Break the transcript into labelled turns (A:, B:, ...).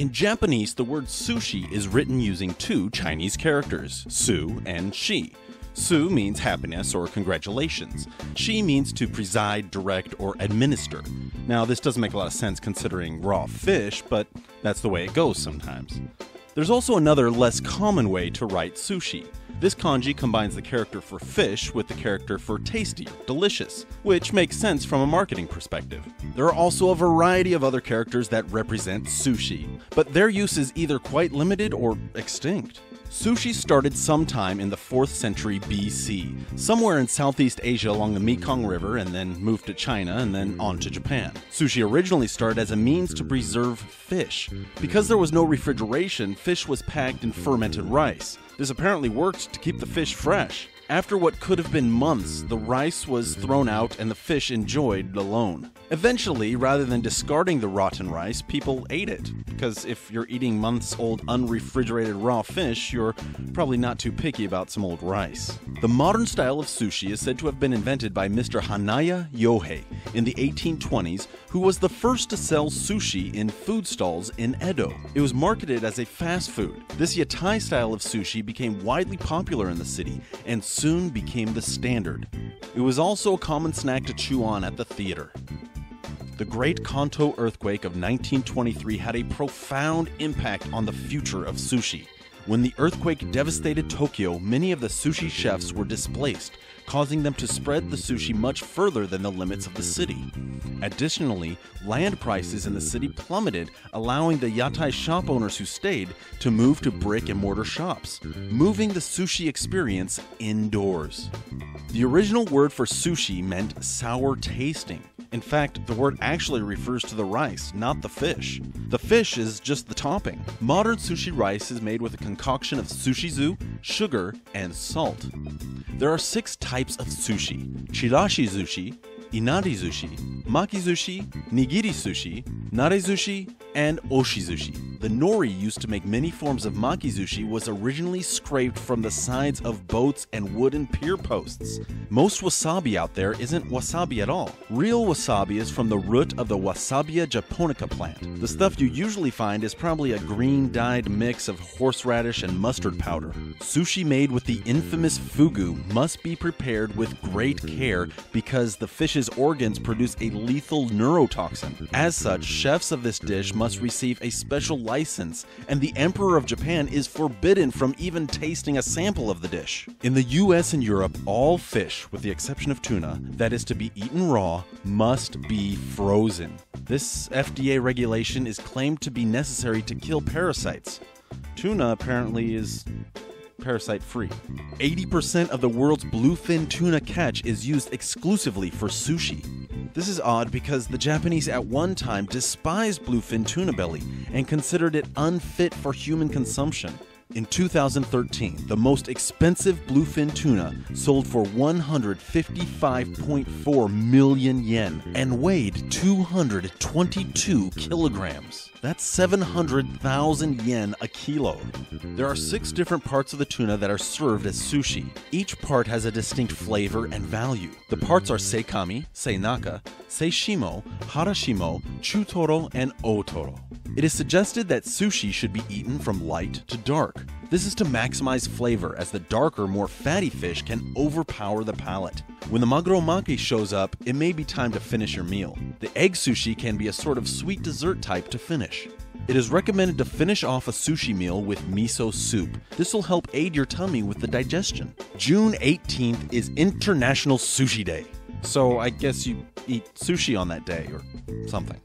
A: In Japanese, the word sushi is written using two Chinese characters, su and shi. Su means happiness or congratulations. Shi means to preside, direct, or administer. Now, this doesn't make a lot of sense considering raw fish, but that's the way it goes sometimes. There's also another, less common way to write sushi. This kanji combines the character for fish with the character for tasty delicious, which makes sense from a marketing perspective. There are also a variety of other characters that represent sushi, but their use is either quite limited or extinct. Sushi started sometime in the 4th century BC, somewhere in Southeast Asia along the Mekong River, and then moved to China and then on to Japan. Sushi originally started as a means to preserve fish. Because there was no refrigeration, fish was packed in fermented rice. This apparently worked to keep the fish fresh. After what could have been months, the rice was thrown out and the fish enjoyed alone. Eventually, rather than discarding the rotten rice, people ate it. Because if you're eating months old unrefrigerated raw fish, you're probably not too picky about some old rice. The modern style of sushi is said to have been invented by Mr. Hanaya Yohei in the 1820s, who was the first to sell sushi in food stalls in Edo. It was marketed as a fast food. This yatai style of sushi became widely popular in the city and soon became the standard. It was also a common snack to chew on at the theater. The Great Kanto earthquake of 1923 had a profound impact on the future of sushi. When the earthquake devastated Tokyo, many of the sushi chefs were displaced, causing them to spread the sushi much further than the limits of the city. Additionally, land prices in the city plummeted, allowing the yatai shop owners who stayed to move to brick and mortar shops, moving the sushi experience indoors. The original word for sushi meant sour tasting. In fact, the word actually refers to the rice, not the fish. The fish is just the topping. Modern sushi rice is made with a concoction of sushizu, sugar, and salt. There are six types of sushi. Chirashi sushi, inari sushi, maki sushi, nigiri sushi, nare sushi, and oshi sushi. The nori used to make many forms of maki sushi was originally scraped from the sides of boats and wooden pier posts. Most wasabi out there isn't wasabi at all. Real wasabi is from the root of the Wasabia japonica plant. The stuff you usually find is probably a green dyed mix of horseradish and mustard powder. Sushi made with the infamous fugu must be prepared with great care because the fish's organs produce a lethal neurotoxin. As such, chefs of this dish must receive a special license, and the Emperor of Japan is forbidden from even tasting a sample of the dish. In the US and Europe, all fish, with the exception of tuna, that is to be eaten raw, must be frozen. This FDA regulation is claimed to be necessary to kill parasites. Tuna apparently is parasite free. 80% of the world's bluefin tuna catch is used exclusively for sushi. This is odd because the Japanese at one time despised bluefin tuna belly and considered it unfit for human consumption. In 2013, the most expensive bluefin tuna sold for 155.4 million yen and weighed 222 kilograms. That's 700,000 yen a kilo. There are six different parts of the tuna that are served as sushi. Each part has a distinct flavor and value. The parts are seikami, seinaka, seishimo, harashimo, chutoro, and otoro. It is suggested that sushi should be eaten from light to dark. This is to maximize flavor, as the darker, more fatty fish can overpower the palate. When the maguro maki shows up, it may be time to finish your meal. The egg sushi can be a sort of sweet dessert type to finish. It is recommended to finish off a sushi meal with miso soup. This will help aid your tummy with the digestion. June 18th is International Sushi Day. So I guess you eat sushi on that day or something.